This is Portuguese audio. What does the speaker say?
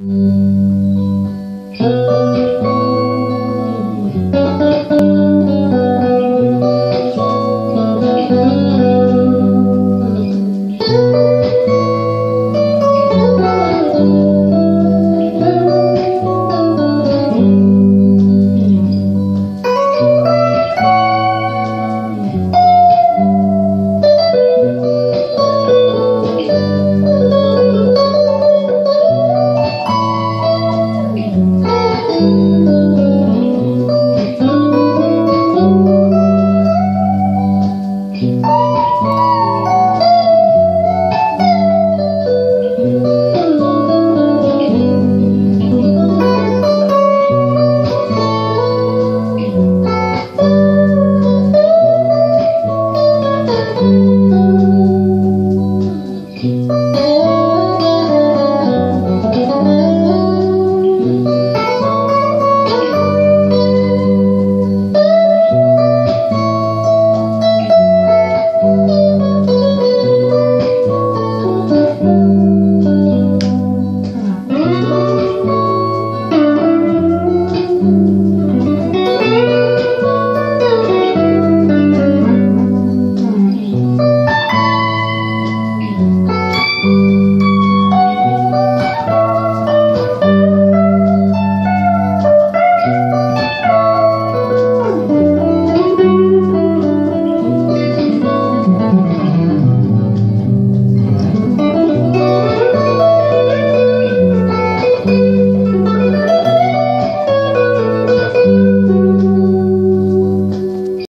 Música